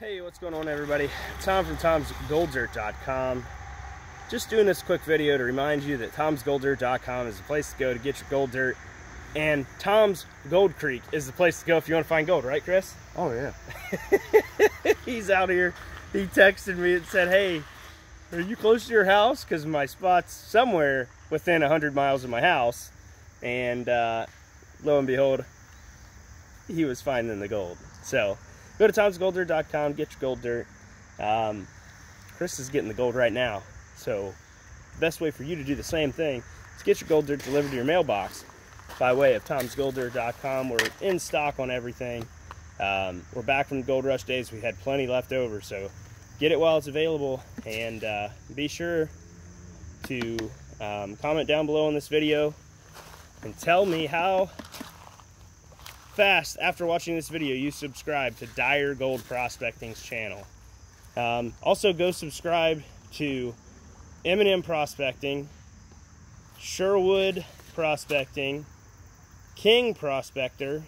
Hey, what's going on everybody? Tom from Tom'sGoldDirt.com. Just doing this quick video to remind you that Tom'sGoldDirt.com is the place to go to get your gold dirt. And Tom's Gold Creek is the place to go if you want to find gold, right Chris? Oh yeah. He's out here. He texted me and said, hey, are you close to your house? Because my spot's somewhere within 100 miles of my house. And uh, lo and behold, he was finding the gold. So go to tomsgolddirt.com, get your gold dirt. Um, Chris is getting the gold right now. So the best way for you to do the same thing is get your gold dirt delivered to your mailbox by way of tomsgolddirt.com. We're in stock on everything. Um, we're back from the gold rush days. We had plenty left over. So get it while it's available and uh, be sure to um, comment down below on this video and tell me how fast after watching this video you subscribe to Dyer Gold Prospecting's channel. Um, also go subscribe to M&M Prospecting, Sherwood Prospecting, King Prospector,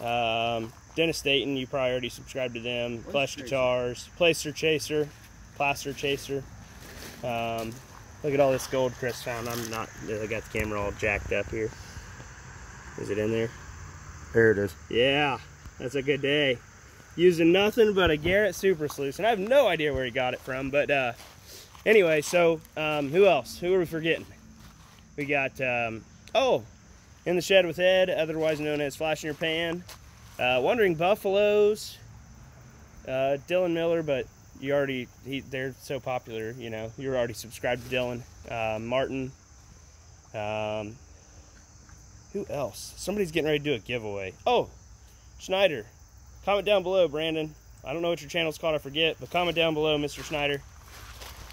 um, Dennis Dayton, you probably already subscribed to them, Clash Guitars, Placer Chaser, Placer Chaser. Um, look at all this gold Chris found. I'm not, I got the camera all jacked up here. Is it in there? There it is. Yeah, that's a good day. Using nothing but a Garrett Super Sluice, and I have no idea where he got it from, but uh, anyway, so um, who else? Who are we forgetting? We got, um, oh, In the Shed with Ed, otherwise known as Flash in Your Pan. Uh, Wandering Buffaloes, uh, Dylan Miller, but you already, he, they're so popular, you know, you're already subscribed to Dylan. Uh, Martin, um, who else? Somebody's getting ready to do a giveaway. Oh, Schneider. Comment down below, Brandon. I don't know what your channel's called, I forget, but comment down below, Mr. Schneider.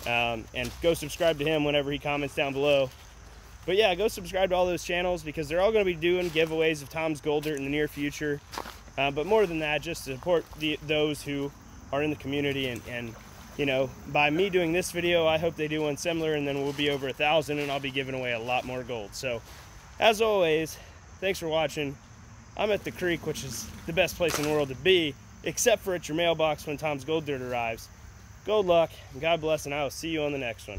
Um, and go subscribe to him whenever he comments down below. But yeah, go subscribe to all those channels because they're all going to be doing giveaways of Tom's Gold Dirt in the near future. Uh, but more than that, just to support the, those who are in the community and, and you know, by me doing this video, I hope they do one similar and then we'll be over a thousand and I'll be giving away a lot more gold. So as always, thanks for watching. I'm at the creek, which is the best place in the world to be, except for at your mailbox when Tom's Gold Dirt arrives. Good luck, and God bless, and I will see you on the next one.